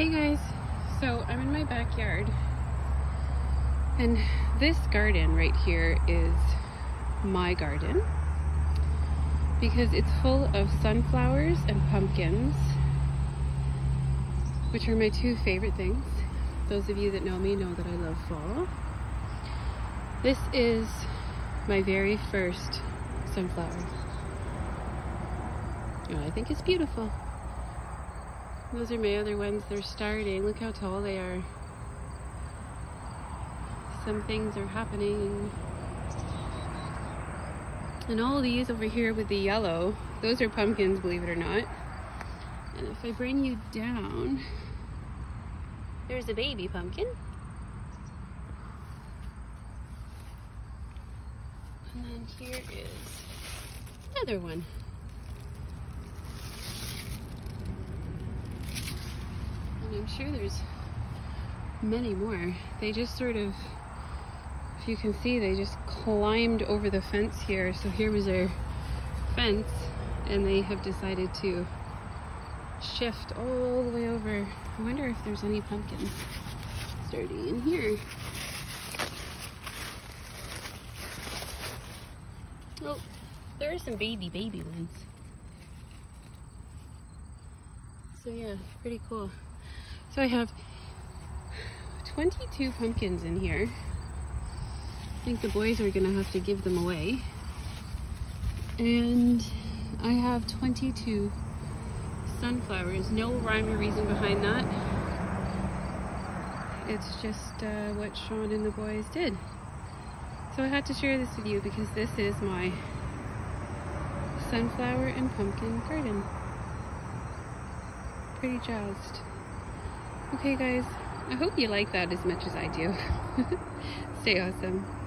Hey guys, so I'm in my backyard and this garden right here is my garden because it's full of sunflowers and pumpkins which are my two favorite things. Those of you that know me know that I love fall. This is my very first sunflower. And I think it's beautiful. Those are my other ones. They're starting. Look how tall they are. Some things are happening. And all these over here with the yellow, those are pumpkins, believe it or not. And if I bring you down, there's a baby pumpkin. And then here is another one. I'm sure there's many more. They just sort of, if you can see, they just climbed over the fence here. So here was their fence and they have decided to shift all the way over. I wonder if there's any pumpkins starting in here. Oh, there are some baby, baby ones. So yeah, pretty cool. So I have 22 pumpkins in here. I think the boys are gonna have to give them away. And I have 22 sunflowers. No rhyme or reason behind that. It's just uh, what Sean and the boys did. So I had to share this with you because this is my sunflower and pumpkin garden. Pretty jazzed. Okay guys, I hope you like that as much as I do. Stay awesome.